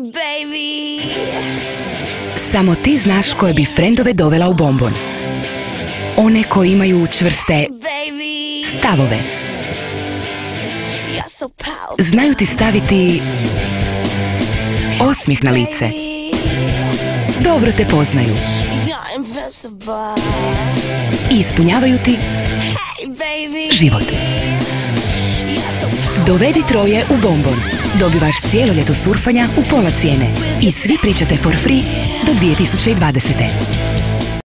Baby. Samo ti znaš koje bi frendove dovela u bombon. One koji imaju čvrste stavove. Znaju ti staviti osmijeh na lice. Dobro te poznaju. I ispunjavaju ti Hey baby. život. Dovedi troje u bombon. Dobivaš cijelo ljeto surfanja u pola cijene. I svi pričate for free do 2020.